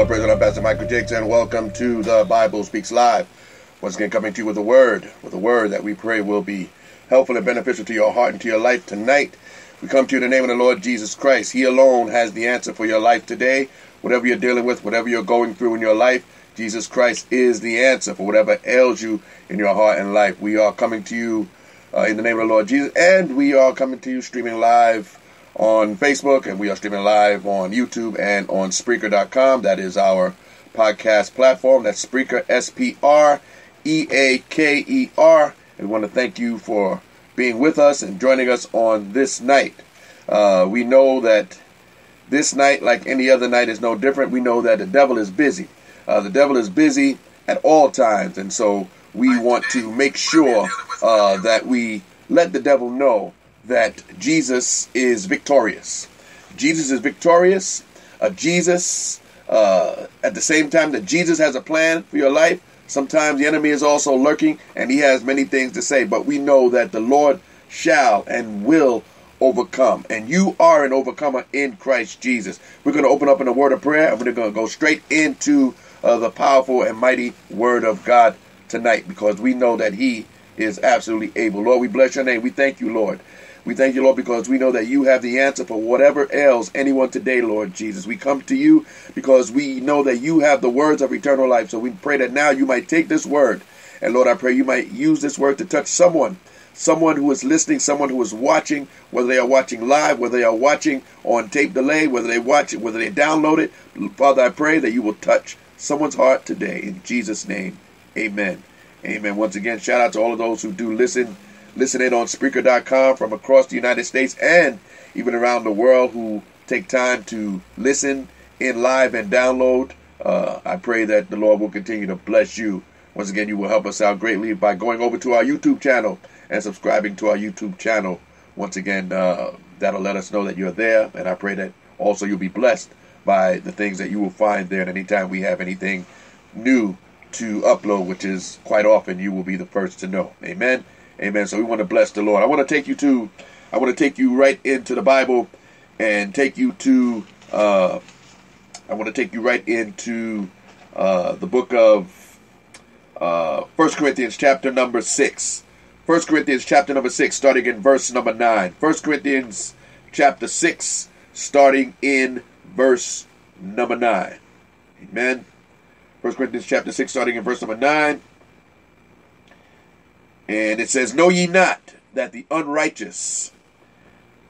Lord, praise God, Pastor Michael Jakes, and welcome to the Bible Speaks Live. Once again, coming to you with a word, with a word that we pray will be helpful and beneficial to your heart and to your life tonight. We come to you in the name of the Lord Jesus Christ. He alone has the answer for your life today. Whatever you're dealing with, whatever you're going through in your life, Jesus Christ is the answer for whatever ails you in your heart and life. We are coming to you uh, in the name of the Lord Jesus, and we are coming to you streaming live on Facebook, and we are streaming live on YouTube and on Spreaker.com. That is our podcast platform. That's Spreaker, S P R E A K E R. And we want to thank you for being with us and joining us on this night. Uh, we know that this night, like any other night, is no different. We know that the devil is busy. Uh, the devil is busy at all times, and so we want to make sure uh, that we let the devil know that Jesus is victorious. Jesus is victorious. Uh, Jesus, uh, at the same time that Jesus has a plan for your life, sometimes the enemy is also lurking and he has many things to say. But we know that the Lord shall and will overcome. And you are an overcomer in Christ Jesus. We're going to open up in a word of prayer and we're going to go straight into uh, the powerful and mighty word of God tonight because we know that he is absolutely able. Lord, we bless your name. We thank you, Lord. We thank you, Lord, because we know that you have the answer for whatever ails anyone today, Lord Jesus. We come to you because we know that you have the words of eternal life. So we pray that now you might take this word. And Lord, I pray you might use this word to touch someone, someone who is listening, someone who is watching, whether they are watching live, whether they are watching on tape delay, whether they watch it, whether they download it. Father, I pray that you will touch someone's heart today. In Jesus' name, amen. Amen. Once again, shout out to all of those who do listen listen in on Spreaker.com from across the United States and even around the world who take time to listen in live and download. Uh, I pray that the Lord will continue to bless you. Once again, you will help us out greatly by going over to our YouTube channel and subscribing to our YouTube channel. Once again, uh, that'll let us know that you're there, and I pray that also you'll be blessed by the things that you will find there. And anytime we have anything new to upload, which is quite often, you will be the first to know. Amen. Amen. So we want to bless the Lord. I want to take you to, I want to take you right into the Bible and take you to, uh, I want to take you right into uh, the book of uh, 1 Corinthians chapter number 6. 1 Corinthians chapter number 6, starting in verse number 9. 1 Corinthians chapter 6, starting in verse number 9. Amen. 1 Corinthians chapter 6, starting in verse number 9. And it says, Know ye not that the unrighteous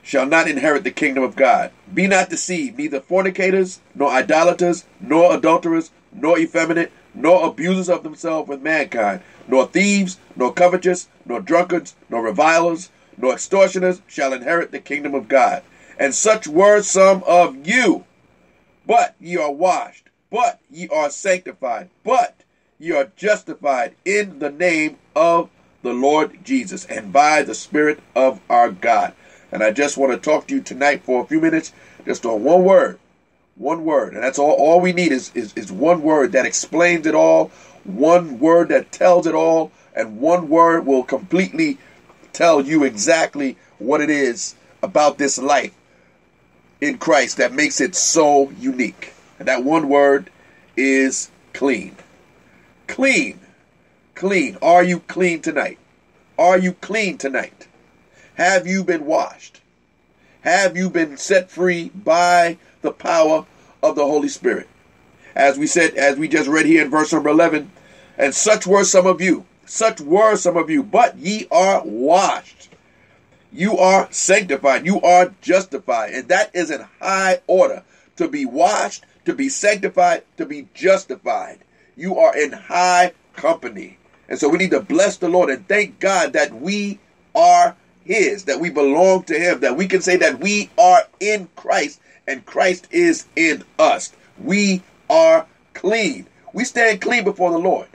shall not inherit the kingdom of God? Be not deceived, neither fornicators, nor idolaters, nor adulterers, nor effeminate, nor abusers of themselves with mankind, nor thieves, nor covetous, nor drunkards, nor revilers, nor extortioners shall inherit the kingdom of God. And such were some of you. But ye are washed, but ye are sanctified, but ye are justified in the name of the Lord Jesus and by the Spirit of our God. And I just want to talk to you tonight for a few minutes, just on one word. One word. And that's all, all we need is, is, is one word that explains it all, one word that tells it all, and one word will completely tell you exactly what it is about this life in Christ that makes it so unique. And that one word is clean. Clean clean? Are you clean tonight? Are you clean tonight? Have you been washed? Have you been set free by the power of the Holy Spirit? As we said, as we just read here in verse number 11, and such were some of you, such were some of you, but ye are washed. You are sanctified. You are justified. And that is in high order. To be washed, to be sanctified, to be justified. You are in high company. And so we need to bless the Lord and thank God that we are His, that we belong to Him, that we can say that we are in Christ and Christ is in us. We are clean. We stand clean before the Lord.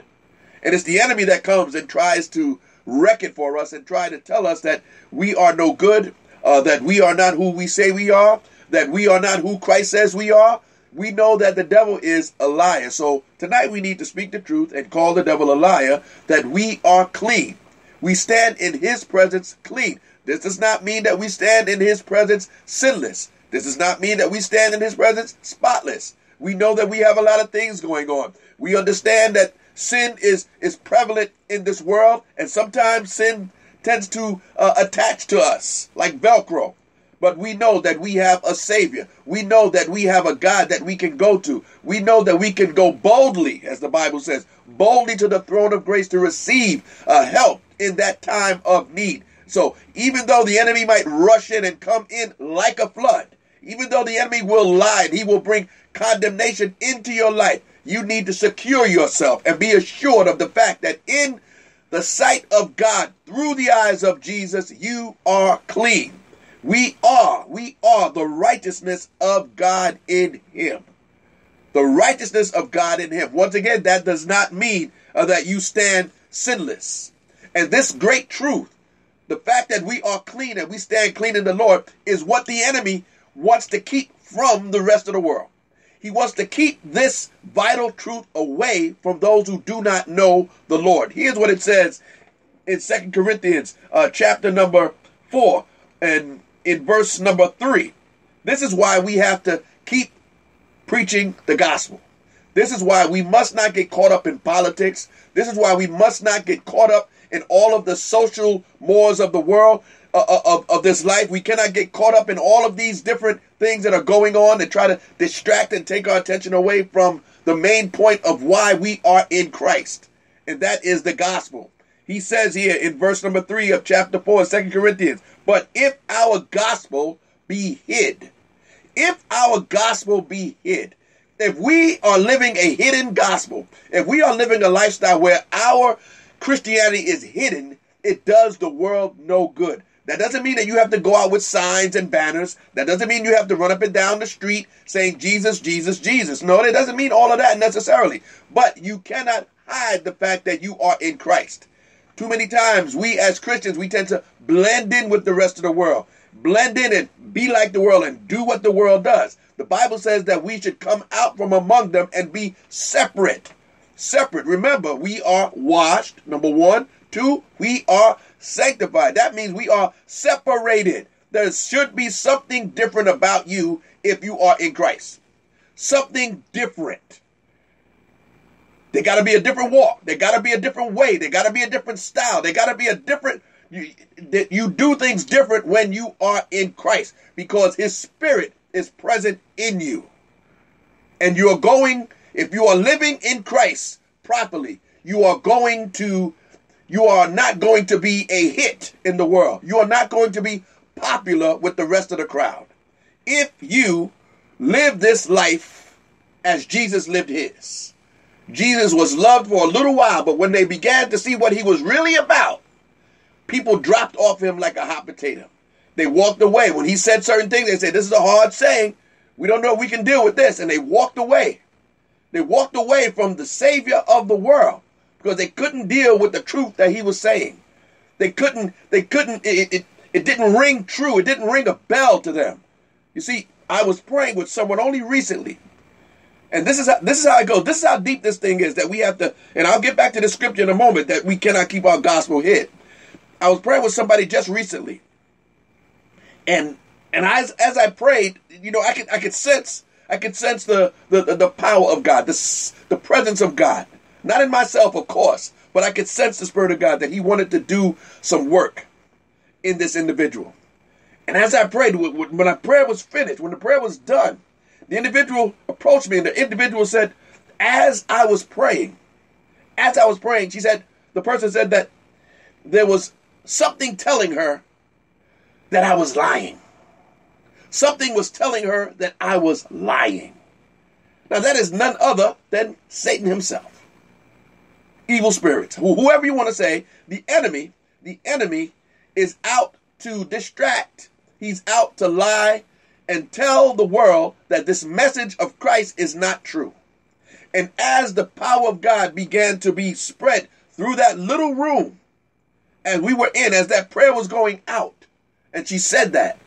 And it's the enemy that comes and tries to wreck it for us and try to tell us that we are no good, uh, that we are not who we say we are, that we are not who Christ says we are, we know that the devil is a liar. So tonight we need to speak the truth and call the devil a liar that we are clean. We stand in his presence clean. This does not mean that we stand in his presence sinless. This does not mean that we stand in his presence spotless. We know that we have a lot of things going on. We understand that sin is is prevalent in this world, and sometimes sin tends to uh, attach to us like Velcro. But we know that we have a Savior. We know that we have a God that we can go to. We know that we can go boldly, as the Bible says, boldly to the throne of grace to receive uh, help in that time of need. So even though the enemy might rush in and come in like a flood, even though the enemy will lie, and he will bring condemnation into your life. You need to secure yourself and be assured of the fact that in the sight of God, through the eyes of Jesus, you are clean. We are, we are the righteousness of God in Him. The righteousness of God in Him. Once again, that does not mean uh, that you stand sinless. And this great truth, the fact that we are clean and we stand clean in the Lord, is what the enemy wants to keep from the rest of the world. He wants to keep this vital truth away from those who do not know the Lord. Here's what it says in Second Corinthians uh, chapter number 4 and in verse number 3. This is why we have to keep preaching the gospel. This is why we must not get caught up in politics. This is why we must not get caught up in all of the social mores of the world, uh, uh, of, of this life. We cannot get caught up in all of these different things that are going on that try to distract and take our attention away from the main point of why we are in Christ. And that is the gospel. He says here in verse number 3 of chapter 4 of 2 Corinthians, but if our gospel be hid, if our gospel be hid, if we are living a hidden gospel, if we are living a lifestyle where our Christianity is hidden, it does the world no good. That doesn't mean that you have to go out with signs and banners. That doesn't mean you have to run up and down the street saying Jesus, Jesus, Jesus. No, it doesn't mean all of that necessarily. But you cannot hide the fact that you are in Christ. Too many times we as Christians, we tend to blend in with the rest of the world. Blend in and be like the world and do what the world does. The Bible says that we should come out from among them and be separate. Separate. Remember, we are washed, number one. Two, we are sanctified. That means we are separated. There should be something different about you if you are in Christ. Something different. There got to be a different walk. They got to be a different way. They got to be a different style. They got to be a different. You, you do things different when you are in Christ because His Spirit is present in you. And you are going, if you are living in Christ properly, you are going to you are not going to be a hit in the world. You are not going to be popular with the rest of the crowd. If you live this life as Jesus lived his, Jesus was loved for a little while, but when they began to see what he was really about, people dropped off him like a hot potato. They walked away. When he said certain things, they said, This is a hard saying. We don't know if we can deal with this. And they walked away. They walked away from the Savior of the world because they couldn't deal with the truth that he was saying. They couldn't, they couldn't, it, it, it didn't ring true. It didn't ring a bell to them. You see, I was praying with someone only recently. And this is how, this is how I go. This is how deep this thing is that we have to, and I'll get back to the scripture in a moment that we cannot keep our gospel hid. I was praying with somebody just recently. And and as as I prayed, you know, I could I could sense I could sense the the, the power of God, the the presence of God. Not in myself, of course, but I could sense the Spirit of God that He wanted to do some work in this individual. And as I prayed, when my prayer was finished, when the prayer was done, the individual approached me and the individual said, as I was praying, as I was praying, she said, the person said that there was something telling her that I was lying. Something was telling her that I was lying. Now, that is none other than Satan himself evil spirits, whoever you want to say, the enemy, the enemy is out to distract. He's out to lie and tell the world that this message of Christ is not true. And as the power of God began to be spread through that little room, and we were in, as that prayer was going out, and she said that,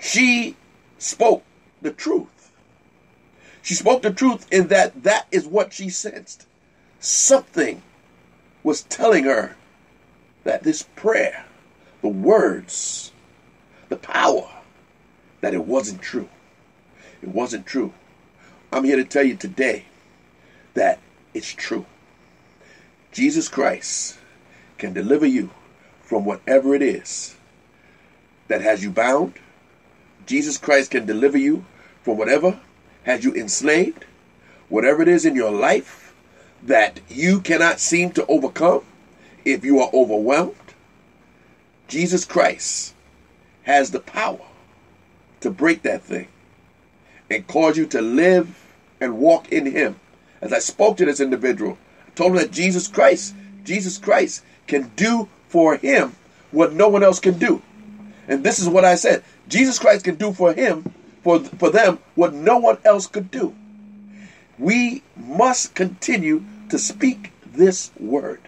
she spoke the truth. She spoke the truth in that that is what she sensed something was telling her that this prayer, the words, that it wasn't true. It wasn't true. I'm here to tell you today that it's true. Jesus Christ can deliver you from whatever it is that has you bound. Jesus Christ can deliver you from whatever has you enslaved, whatever it is in your life that you cannot seem to overcome if you are overwhelmed. Jesus Christ has the power to break that thing and cause you to live and walk in Him. As I spoke to this individual, I told him that Jesus Christ, Jesus Christ can do for him what no one else can do. And this is what I said Jesus Christ can do for him, for, for them, what no one else could do. We must continue to speak this word.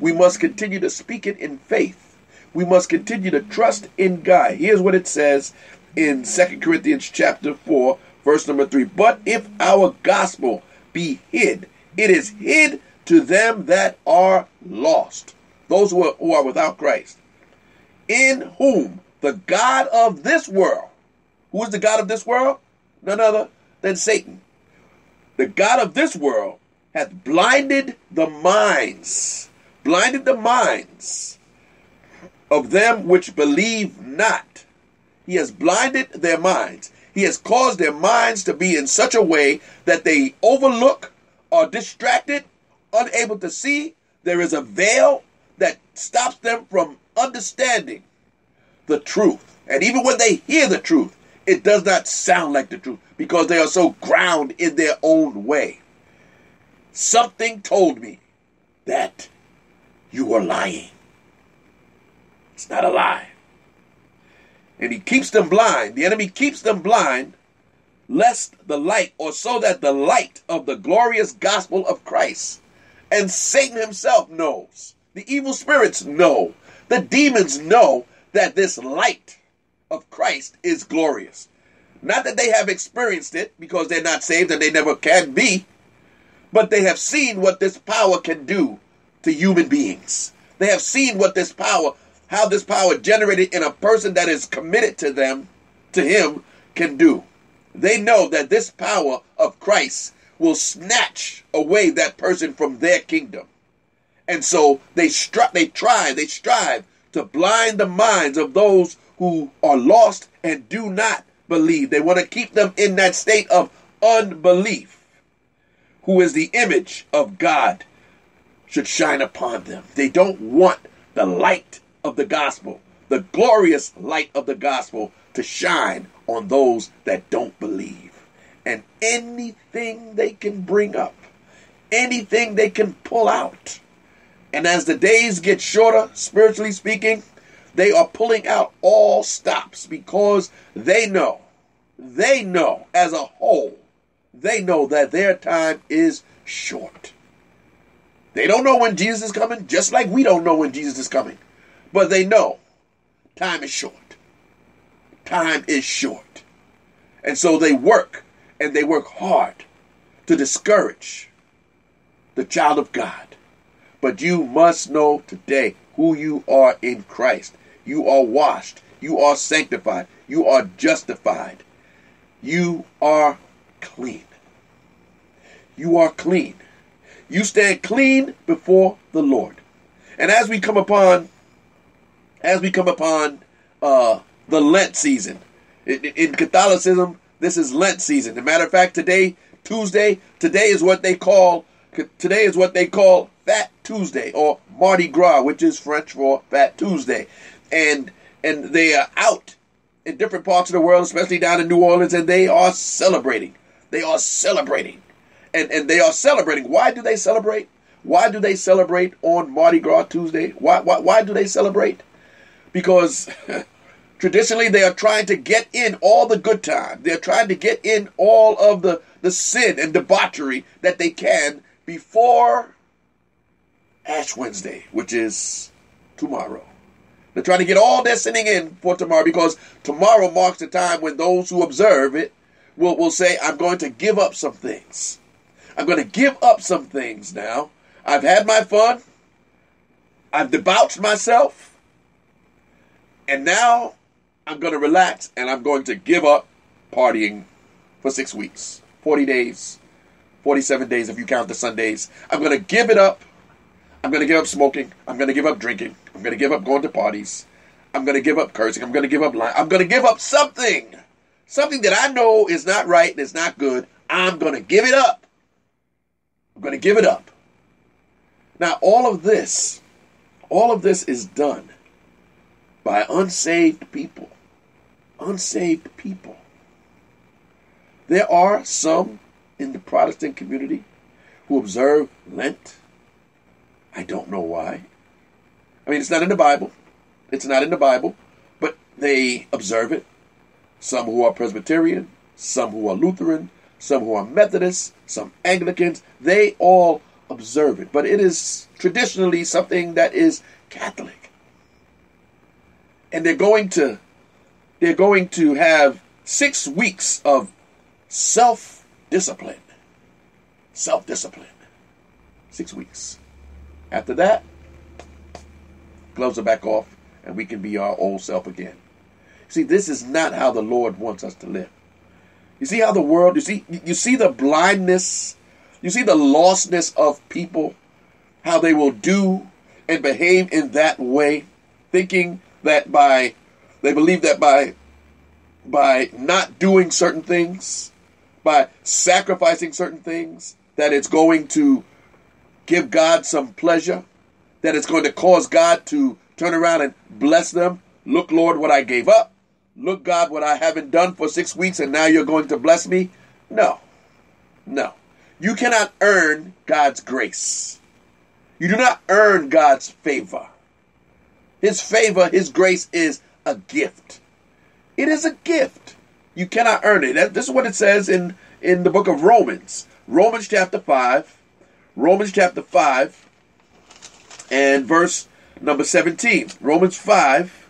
We must continue to speak it in faith. We must continue to trust in God. Here's what it says in Second Corinthians chapter 4, verse number 3. But if our gospel be hid, it is hid to them that are lost, those who are, who are without Christ, in whom the God of this world, who is the God of this world? None other than Satan. The God of this world hath blinded the minds, blinded the minds of them which believe not. He has blinded their minds. He has caused their minds to be in such a way that they overlook, are distracted, unable to see. There is a veil that stops them from understanding the truth. And even when they hear the truth, it does not sound like the truth because they are so ground in their own way. Something told me that you were lying. It's not a lie. And he keeps them blind. The enemy keeps them blind, lest the light, or so that the light of the glorious gospel of Christ. And Satan himself knows. The evil spirits know. The demons know that this light of Christ is glorious. Not that they have experienced it because they're not saved and they never can be, but they have seen what this power can do to human beings. They have seen what this power how this power generated in a person that is committed to them, to him, can do. They know that this power of Christ will snatch away that person from their kingdom. And so they stri- they try, they strive to blind the minds of those who are lost and do not believe. They want to keep them in that state of unbelief. Who is the image of God should shine upon them. They don't want the light of the gospel, the glorious light of the gospel to shine on those that don't believe. And anything they can bring up, anything they can pull out. And as the days get shorter, spiritually speaking, they are pulling out all stops because they know, they know as a whole, they know that their time is short. They don't know when Jesus is coming, just like we don't know when Jesus is coming. But they know time is short. Time is short. And so they work, and they work hard to discourage the child of God. But you must know today who you are in Christ. You are washed. You are sanctified. You are justified. You are clean. You are clean. You stand clean before the Lord. And as we come upon as we come upon uh, the Lent season. In, in Catholicism, this is Lent season. As a matter of fact, today, Tuesday, today is what they call today is what they call Fat Tuesday or Mardi Gras, which is French for Fat Tuesday, and and they are out in different parts of the world, especially down in New Orleans, and they are celebrating. They are celebrating, and and they are celebrating. Why do they celebrate? Why do they celebrate on Mardi Gras Tuesday? Why why why do they celebrate? Because traditionally they are trying to get in all the good time. They're trying to get in all of the, the sin and debauchery that they can before Ash Wednesday, which is tomorrow. They're trying to get all their sinning in for tomorrow because tomorrow marks the time when those who observe it will, will say, I'm going to give up some things. I'm going to give up some things now. I've had my fun. I've debauched myself. And now I'm going to relax and I'm going to give up partying for six weeks. 40 days, 47 days if you count the Sundays. I'm going to give it up. I'm going to give up smoking. I'm going to give up drinking. I'm going to give up going to parties. I'm going to give up cursing. I'm going to give up lying. I'm going to give up something. Something that I know is not right and is not good. I'm going to give it up. I'm going to give it up. Now, all of this, all of this is done by unsaved people. Unsaved people. There are some in the Protestant community who observe Lent. I don't know why. I mean, it's not in the Bible. It's not in the Bible, but they observe it. Some who are Presbyterian, some who are Lutheran, some who are Methodists, some Anglicans, they all observe it. But it is traditionally something that is Catholic. And they're going to they're going to have 6 weeks of self-discipline. Self-discipline. 6 weeks. After that, gloves are back off and we can be our old self again. See, this is not how the Lord wants us to live. You see how the world, you see, you see the blindness, you see the lostness of people, how they will do and behave in that way, thinking that by, they believe that by, by not doing certain things, by sacrificing certain things, that it's going to give God some pleasure, that it's going to cause God to turn around and bless them. Look, Lord, what I gave up. Look, God, what I haven't done for six weeks, and now you're going to bless me. No, no. You cannot earn God's grace. You do not earn God's favor. His favor, His grace is a gift. It is a gift. You cannot earn it. This is what it says in, in the book of Romans. Romans chapter 5. Romans chapter 5 and verse number 17. Romans 5,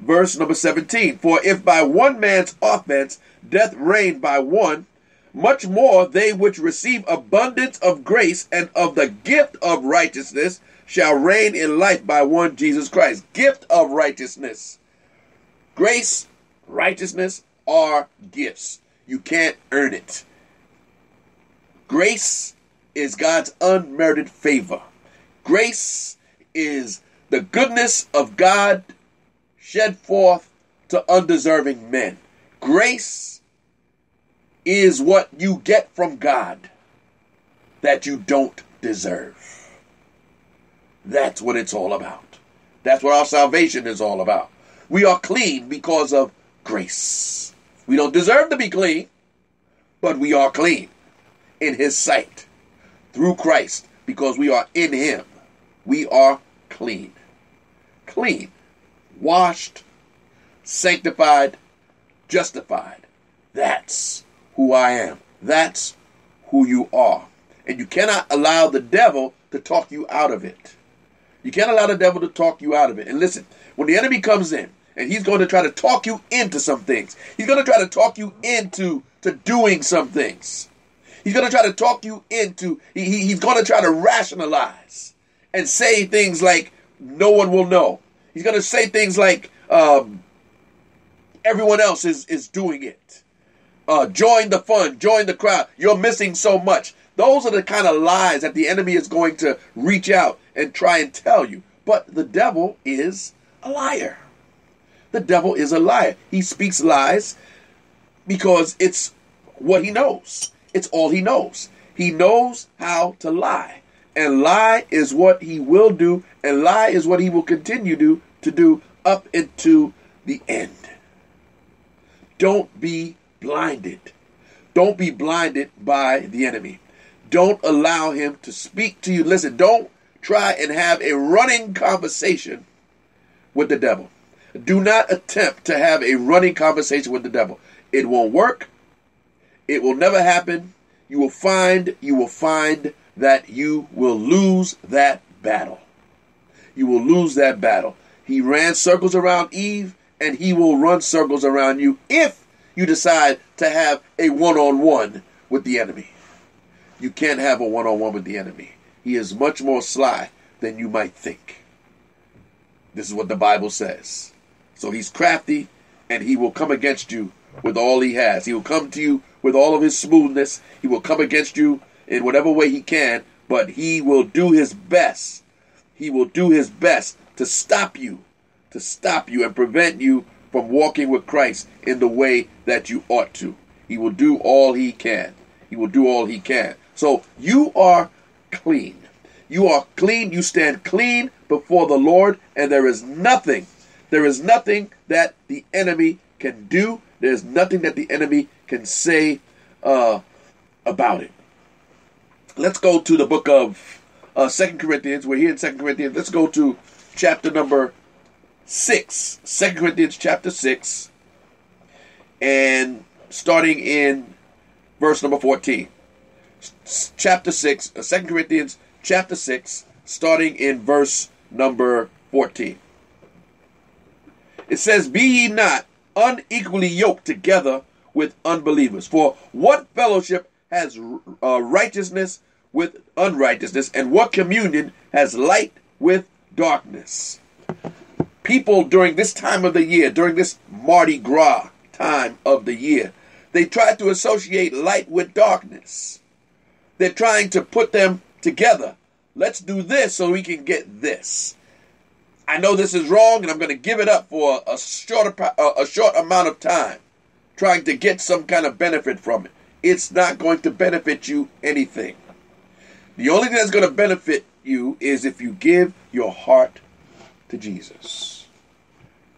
verse number 17. For if by one man's offense death reigned by one, much more they which receive abundance of grace and of the gift of righteousness shall reign in life by one Jesus Christ. Gift of righteousness. Grace, righteousness are gifts. You can't earn it. Grace is God's unmerited favor. Grace is the goodness of God shed forth to undeserving men. Grace is what you get from God that you don't deserve. That's what it's all about. That's what our salvation is all about. We are clean because of grace. We don't deserve to be clean, but we are clean in His sight through Christ because we are in Him. We are clean. Clean. Washed, sanctified, justified. That's who I am. That's who you are. And you cannot allow the devil to talk you out of it. You can't allow the devil to talk you out of it. And listen, when the enemy comes in and he's going to try to talk you into some things, he's going to try to talk you into to doing some things. He's going to try to talk you into, he, he's going to try to rationalize and say things like, no one will know. He's going to say things like, um, everyone else is, is doing it. Uh, join the fun, join the crowd. You're missing so much. Those are the kind of lies that the enemy is going to reach out and try and tell you. But the devil is a liar. The devil is a liar. He speaks lies because it's what he knows. It's all he knows. He knows how to lie and lie is what he will do, and lie is what he will continue do, to do up into the end. Don't be blinded. Don't be blinded by the enemy. Don't allow him to speak to you. Listen, don't try and have a running conversation with the devil. Do not attempt to have a running conversation with the devil. It won't work. It will never happen. You will find, you will find that you will lose that battle. You will lose that battle. He ran circles around Eve, and he will run circles around you if you decide to have a one on one with the enemy. You can't have a one on one with the enemy. He is much more sly than you might think. This is what the Bible says. So he's crafty, and he will come against you with all he has. He will come to you with all of his smoothness. He will come against you in whatever way he can, but he will do his best. He will do his best to stop you, to stop you and prevent you from walking with Christ in the way that you ought to. He will do all he can. He will do all he can. So you are clean. You are clean. You stand clean before the Lord, and there is nothing, there is nothing that the enemy can do. There's nothing that the enemy can say uh, about it. Let's go to the book of uh, Second Corinthians. We're here in Second Corinthians. Let's go to chapter number six. Second Corinthians chapter six, and starting in verse number fourteen. Chapter six, uh, Second Corinthians chapter six, starting in verse number fourteen. It says, "Be ye not unequally yoked together with unbelievers. For what fellowship has uh, righteousness with unrighteousness, and what communion has light with darkness? People during this time of the year, during this Mardi Gras time of the year, they try to associate light with darkness. They're trying to put them together. Let's do this so we can get this. I know this is wrong, and I'm going to give it up for a short a short amount of time, trying to get some kind of benefit from it. It's not going to benefit you anything. The only thing that's going to benefit you is if you give your heart to Jesus.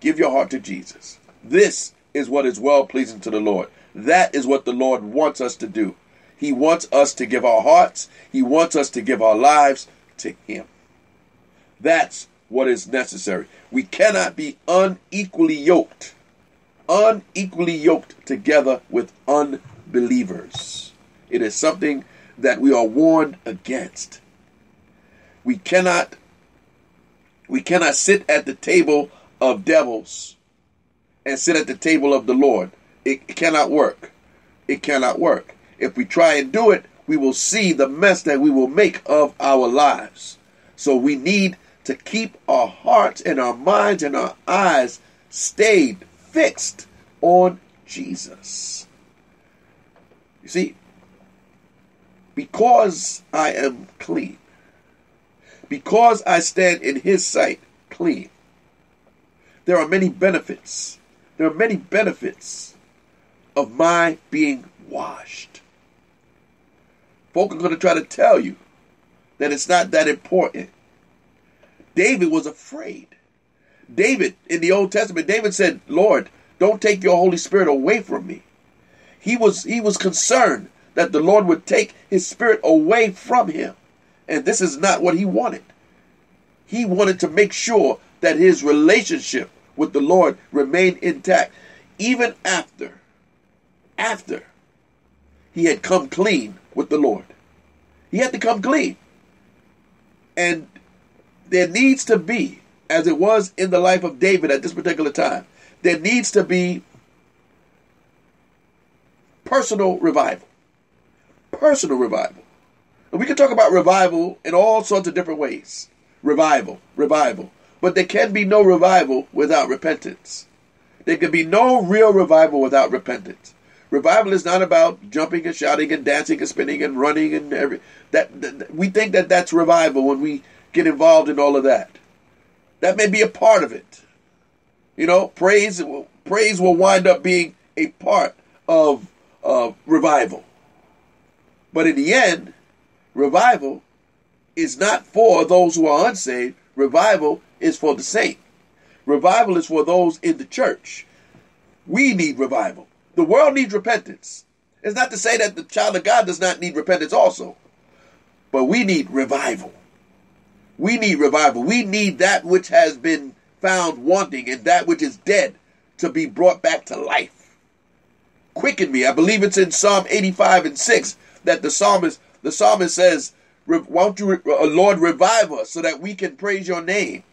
Give your heart to Jesus. This is what is well pleasing to the Lord. That is what the Lord wants us to do. He wants us to give our hearts, He wants us to give our lives to Him. That's what is necessary. We cannot be unequally yoked, unequally yoked together with unbelievers. It is something that we are warned against. We cannot we cannot sit at the table of devils and sit at the table of the Lord. It cannot work. It cannot work. If we try and do it, we will see the mess that we will make of our lives. So we need to keep our hearts and our minds and our eyes stayed fixed on Jesus. You see, because I am clean, because I stand in His sight clean, there are many benefits. There are many benefits of my being washed. Folk are going to try to tell you that it's not that important. David was afraid. David, in the Old Testament, David said, Lord, don't take your Holy Spirit away from me. He was, he was concerned that the Lord would take his spirit away from him. And this is not what he wanted. He wanted to make sure that his relationship with the Lord remained intact, even after, after he had come clean with the Lord. He had to come clean. And there needs to be, as it was in the life of David at this particular time, there needs to be personal revival. Personal revival. And we can talk about revival in all sorts of different ways. Revival, revival. But there can be no revival without repentance. There can be no real revival without repentance. Revival is not about jumping and shouting and dancing and spinning and running and every that, that we think that that's revival when we get involved in all of that. That may be a part of it. You know, praise praise will wind up being a part of uh, revival. But in the end, revival is not for those who are unsaved. Revival is for the saint. Revival is for those in the church. We need revival. The world needs repentance. It's not to say that the child of God does not need repentance also, but we need revival. We need revival. We need that which has been found wanting and that which is dead to be brought back to life. Quicken me. I believe it's in Psalm 85 and 6 that the psalmist the psalmist says, "Won't you, uh, Lord, revive us so that we can praise your name?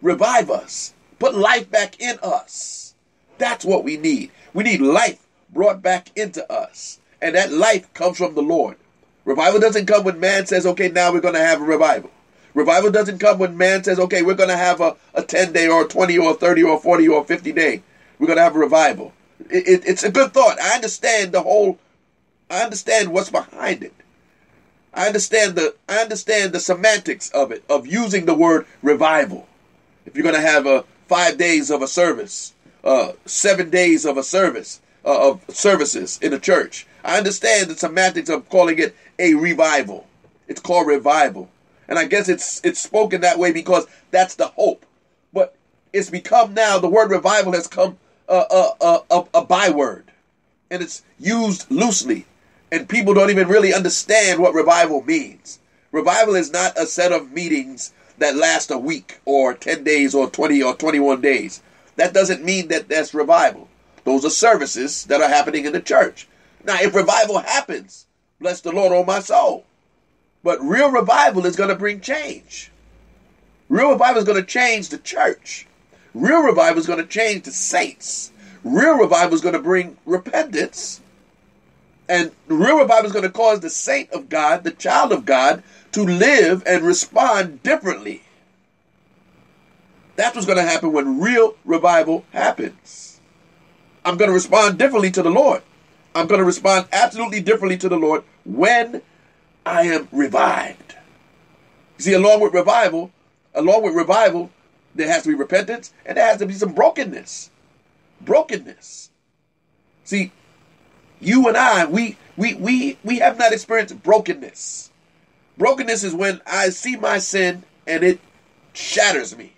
Revive us. Put life back in us. That's what we need. We need life brought back into us, and that life comes from the Lord. Revival doesn't come when man says, "Okay, now we're going to have a revival." Revival doesn't come when man says, okay, we're going to have a, a 10 day or 20 or 30 or 40 or 50 day. We're going to have a revival. It, it, it's a good thought. I understand the whole I understand what's behind it. I understand the I understand the semantics of it, of using the word revival. If you're going to have a five days of a service, uh, seven days of a service uh, of services in a church, I understand the semantics of calling it a revival. It's called revival, and I guess it's it's spoken that way because that's the hope. But it's become now the word revival has come a a, a, a byword, and it's used loosely and people don't even really understand what revival means. Revival is not a set of meetings that last a week or 10 days or 20 or 21 days. That doesn't mean that that's revival. Those are services that are happening in the church. Now, if revival happens, bless the Lord, oh my soul. But real revival is going to bring change. Real revival is going to change the church. Real revival is going to change the saints. Real revival is going to bring repentance and real revival is going to cause the saint of God, the child of God, to live and respond differently. That's what's going to happen when real revival happens. I'm going to respond differently to the Lord. I'm going to respond absolutely differently to the Lord when I am revived. You see, along with revival, along with revival, there has to be repentance and there has to be some brokenness. Brokenness. See, you and I, we we we we have not experienced brokenness. Brokenness is when I see my sin and it shatters me.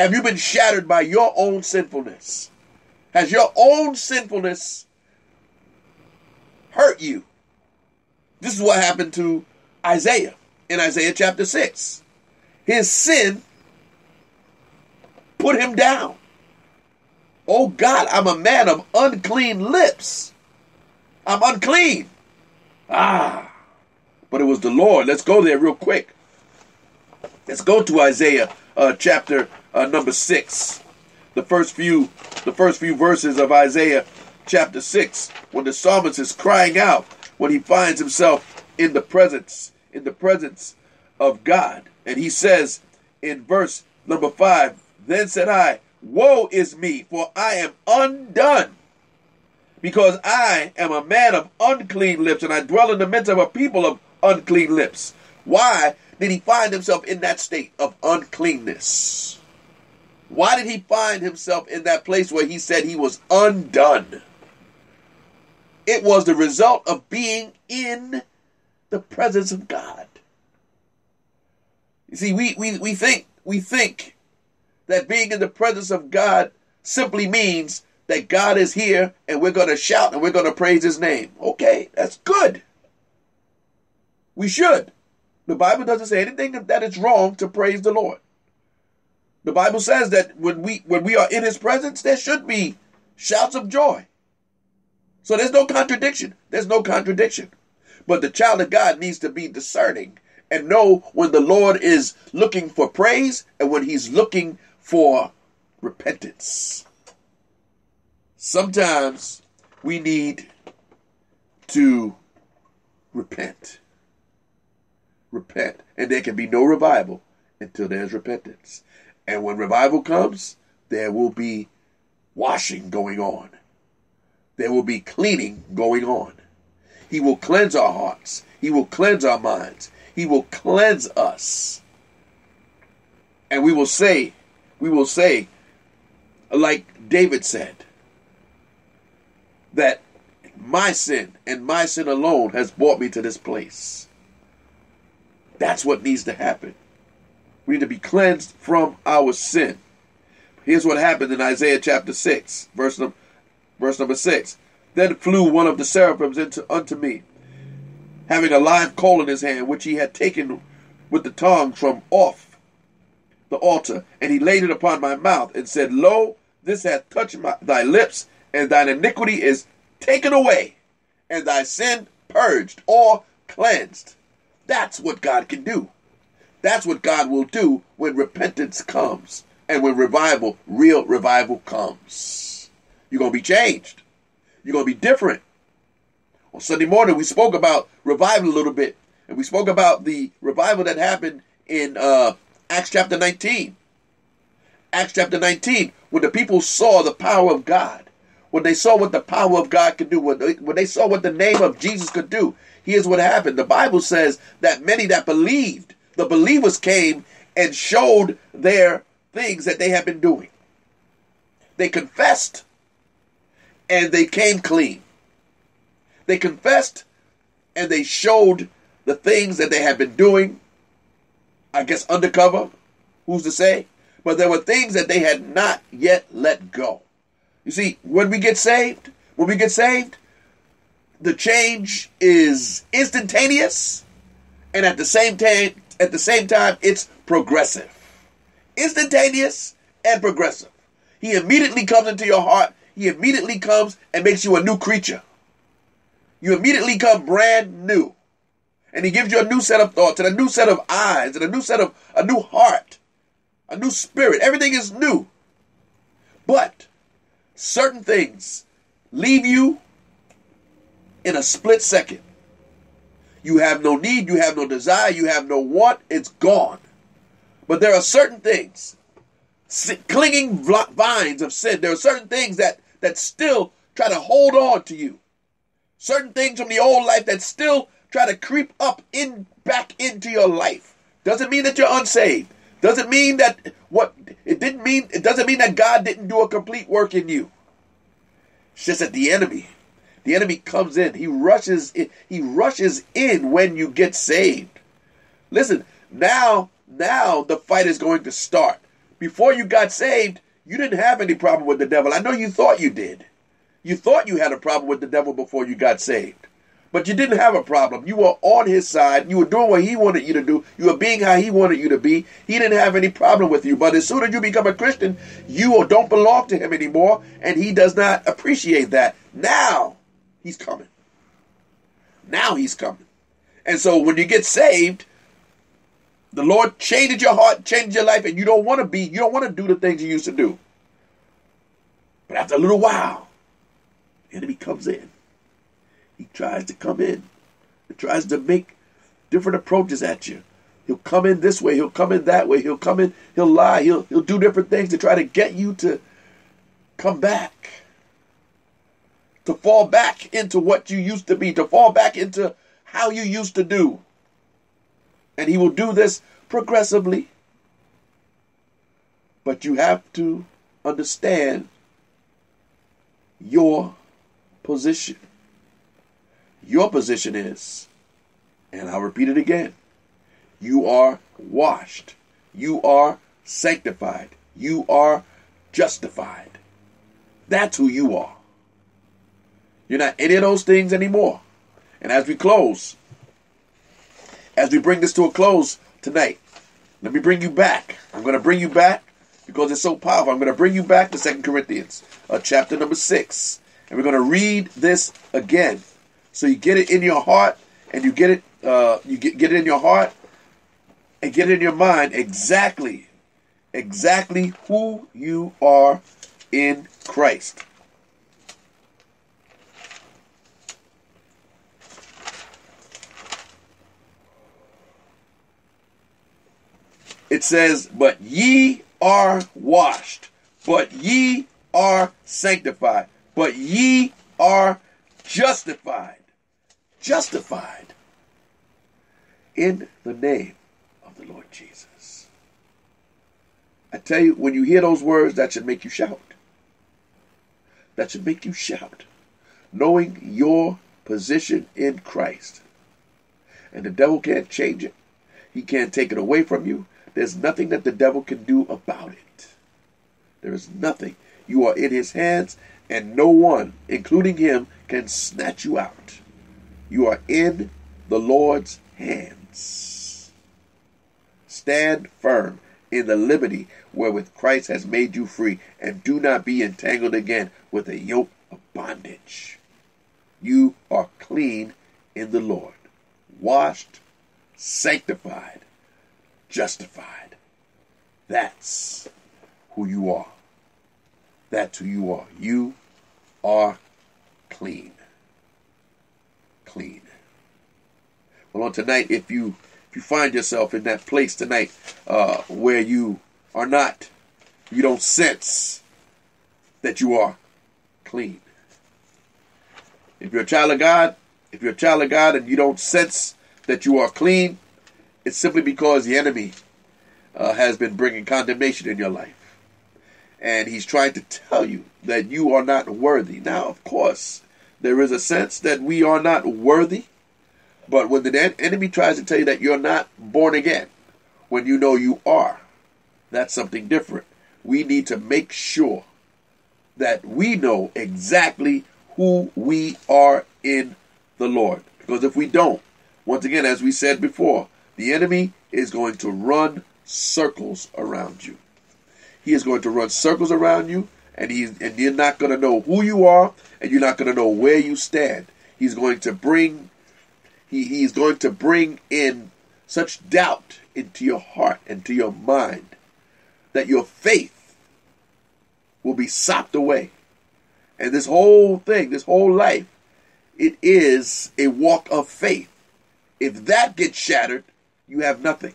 Have you been shattered by your own sinfulness? Has your own sinfulness hurt you? This is what happened to Isaiah in Isaiah chapter 6. His sin put him down. Oh God, I'm a man of unclean lips. I'm unclean. Ah, but it was the Lord. Let's go there real quick. Let's go to Isaiah uh, chapter uh, number six. The first few, the first few verses of Isaiah chapter six, when the psalmist is crying out when he finds himself in the presence, in the presence of God, and he says in verse number five, "Then said I." Woe is me, for I am undone, because I am a man of unclean lips, and I dwell in the midst of a people of unclean lips. Why did he find himself in that state of uncleanness? Why did he find himself in that place where he said he was undone? It was the result of being in the presence of God. You see, we, we, we think we think that being in the presence of God simply means that God is here and we're going to shout and we're going to praise his name. Okay, that's good. We should. The Bible doesn't say anything that it's wrong to praise the Lord. The Bible says that when we when we are in his presence there should be shouts of joy. So there's no contradiction. There's no contradiction. But the child of God needs to be discerning and know when the Lord is looking for praise and when he's looking for repentance. Sometimes we need to repent. Repent. And there can be no revival until there's repentance. And when revival comes, there will be washing going on. There will be cleaning going on. He will cleanse our hearts. He will cleanse our minds. He will cleanse us. And we will say, we will say, like David said, that my sin and my sin alone has brought me to this place. That's what needs to happen. We need to be cleansed from our sin. Here's what happened in Isaiah chapter 6, verse, num- verse number 6. Then flew one of the seraphims into, unto me, having a live coal in his hand, which he had taken with the tongue from off the altar, and he laid it upon my mouth, and said, Lo, this hath touched my, thy lips, and thine iniquity is taken away, and thy sin purged or cleansed. That's what God can do. That's what God will do when repentance comes and when revival, real revival comes. You're going to be changed. You're going to be different. On Sunday morning, we spoke about revival a little bit, and we spoke about the revival that happened in uh, Acts chapter 19. Acts chapter 19, when the people saw the power of God, when they saw what the power of God could do, when they, when they saw what the name of Jesus could do, here's what happened. The Bible says that many that believed, the believers came and showed their things that they had been doing. They confessed and they came clean. They confessed and they showed the things that they had been doing, I guess undercover, who's to say? But there were things that they had not yet let go. You see, when we get saved, when we get saved, the change is instantaneous and at the same time at the same time it's progressive. Instantaneous and progressive. He immediately comes into your heart. He immediately comes and makes you a new creature. You immediately come brand new. And he gives you a new set of thoughts and a new set of eyes and a new set of a new heart, a new spirit. Everything is new. But certain things leave you in a split second. You have no need, you have no desire, you have no want, it's gone. But there are certain things, clinging vines of sin, there are certain things that, that still try to hold on to you. Certain things from the old life that still try to creep up in back into your life. Doesn't mean that you're unsaved. Doesn't mean that what it didn't mean it doesn't mean that God didn't do a complete work in you. It's just that the enemy, the enemy comes in. He rushes in, he rushes in when you get saved. Listen, now now the fight is going to start. Before you got saved, you didn't have any problem with the devil. I know you thought you did. You thought you had a problem with the devil before you got saved. But you didn't have a problem. You were on his side. You were doing what he wanted you to do. You were being how he wanted you to be. He didn't have any problem with you. But as soon as you become a Christian, you don't belong to him anymore, and he does not appreciate that. Now he's coming. Now he's coming. And so when you get saved, the Lord changes your heart, changes your life, and you don't want to be, you don't want to do the things you used to do. But after a little while, the enemy comes in he tries to come in. He tries to make different approaches at you. He'll come in this way. He'll come in that way. He'll come in. He'll lie. He'll he'll do different things to try to get you to come back, to fall back into what you used to be, to fall back into how you used to do. And he will do this progressively. But you have to understand your position. Your position is, and I'll repeat it again, you are washed, you are sanctified, you are justified. That's who you are. You're not any of those things anymore. And as we close, as we bring this to a close tonight, let me bring you back. I'm going to bring you back because it's so powerful. I'm going to bring you back to Second Corinthians, uh, chapter number 6. And we're going to read this again. So you get it in your heart, and you get it, uh, you get get it in your heart, and get it in your mind exactly, exactly who you are in Christ. It says, But ye are washed, but ye are sanctified, but ye are justified justified in the name of the Lord Jesus. I tell you, when you hear those words, that should make you shout. That should make you shout. Knowing your position in Christ. And the devil can't change it, he can't take it away from you. There's nothing that the devil can do about it. There is nothing. You are in his hands, and no one, including him, can snatch you out. You are in the Lord's hands. Stand firm in the liberty wherewith Christ has made you free, and do not be entangled again with a yoke of bondage. You are clean in the Lord, washed, sanctified, justified. That's who you are. That's who you are. You are clean clean. Well, on tonight, if you if you find yourself in that place tonight uh, where you are not, you don't sense that you are clean. If you're a child of God, if you're a child of God and you don't sense that you are clean, it's simply because the enemy uh, has been bringing condemnation in your life. And he's trying to tell you that you are not worthy. Now, of course, there is a sense that we are not worthy. But when the enemy tries to tell you that you're not born again, when you know you are, that's something different. We need to make sure that we know exactly who we are in the Lord. Because if we don't, once again, as we said before, the enemy is going to run circles around you. He is going to run circles around you, and he's and you're not going to know who you are, and you're not going to know where you stand. He's going to bring he, he's going to bring in such doubt into your heart and to your mind that your faith will be sopped away. And this whole thing, this whole life, it is a walk of faith. If that gets shattered, you have nothing.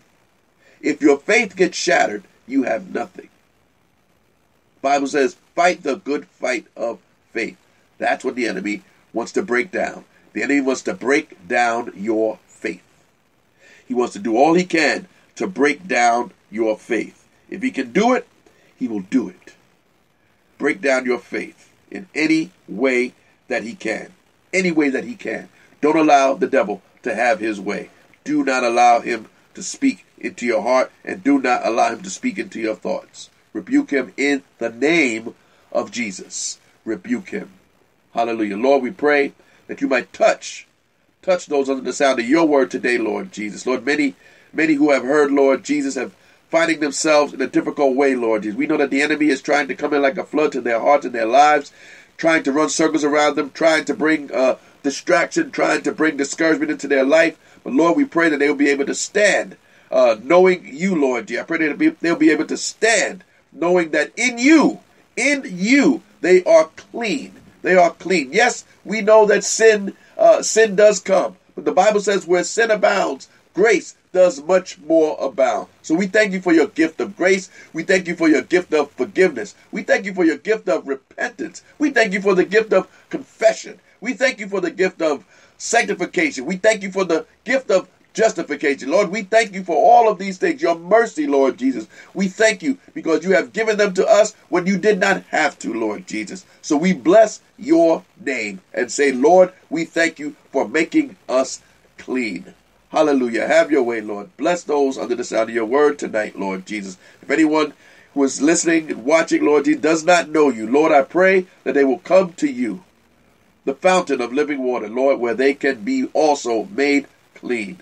If your faith gets shattered, you have nothing. Bible says, fight the good fight of faith. That's what the enemy wants to break down. The enemy wants to break down your faith. He wants to do all he can to break down your faith. If he can do it, he will do it. Break down your faith in any way that he can. Any way that he can. Don't allow the devil to have his way. Do not allow him to speak into your heart and do not allow him to speak into your thoughts. Rebuke him in the name of Jesus. Rebuke him. Hallelujah. Lord, we pray that you might touch, touch those under the sound of your word today, Lord Jesus. Lord, many, many who have heard, Lord Jesus, have finding themselves in a difficult way, Lord Jesus. We know that the enemy is trying to come in like a flood to their hearts and their lives, trying to run circles around them, trying to bring uh, distraction, trying to bring discouragement into their life. But Lord, we pray that they will be able to stand, uh, knowing you, Lord. I pray that they'll be, they'll be able to stand, knowing that in you, in you, they are clean. They are clean. Yes, we know that sin, uh, sin does come, but the Bible says where sin abounds, grace does much more abound. So we thank you for your gift of grace. We thank you for your gift of forgiveness. We thank you for your gift of repentance. We thank you for the gift of confession. We thank you for the gift of sanctification. We thank you for the gift of justification. Lord, we thank you for all of these things. Your mercy, Lord Jesus. We thank you because you have given them to us when you did not have to, Lord Jesus. So we bless your name and say, Lord, we thank you for making us clean. Hallelujah. Have your way, Lord. Bless those under the sound of your word tonight, Lord Jesus. If anyone who is listening and watching, Lord Jesus, does not know you, Lord, I pray that they will come to you, the fountain of living water, Lord, where they can be also made clean.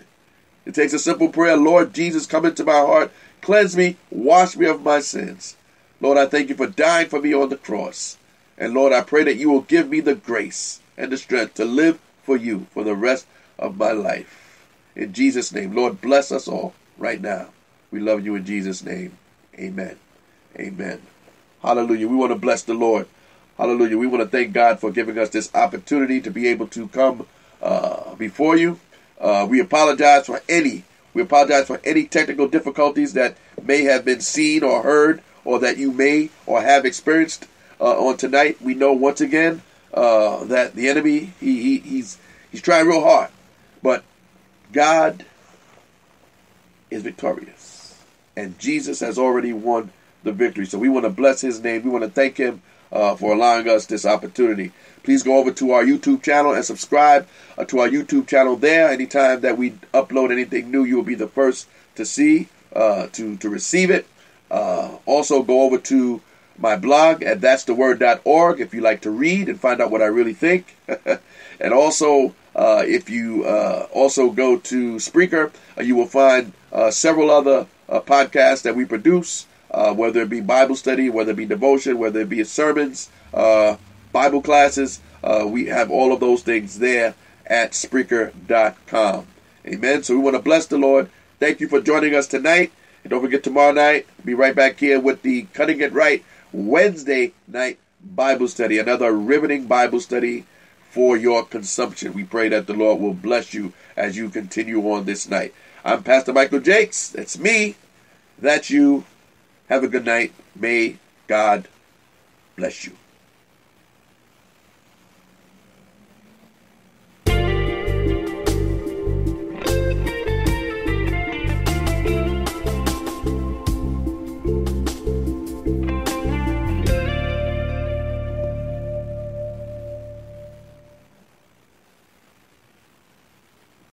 It takes a simple prayer Lord Jesus, come into my heart, cleanse me, wash me of my sins. Lord, I thank you for dying for me on the cross. And Lord, I pray that you will give me the grace and the strength to live for you for the rest of my life. In Jesus' name, Lord, bless us all right now. We love you in Jesus' name. Amen. Amen. Hallelujah. We want to bless the Lord. Hallelujah. We want to thank God for giving us this opportunity to be able to come uh, before you. Uh, we apologize for any we apologize for any technical difficulties that may have been seen or heard or that you may or have experienced uh, on tonight. We know once again uh, that the enemy he, he, he's he's trying real hard, but God is victorious. And Jesus has already won the victory. So we want to bless his name. We want to thank him uh, for allowing us this opportunity. Please go over to our YouTube channel and subscribe uh, to our YouTube channel there. Anytime that we upload anything new, you will be the first to see, uh, to, to receive it. Uh, also, go over to my blog at that'stheword.org if you like to read and find out what I really think. and also, uh, if you uh, also go to Spreaker, you will find several other podcasts that we produce, uh, whether it be Bible study, whether it be devotion, whether it be sermons, Bible classes. we have all of those things there at Spreaker.com. Amen. So we want to bless the Lord. Thank you for joining us tonight. And don't forget tomorrow night, be right back here with the Cutting It Right Wednesday night Bible study, another riveting Bible study for your consumption. We pray that the Lord will bless you as you continue on this night. I'm Pastor Michael Jakes. That's me. That's you. Have a good night. May God bless you.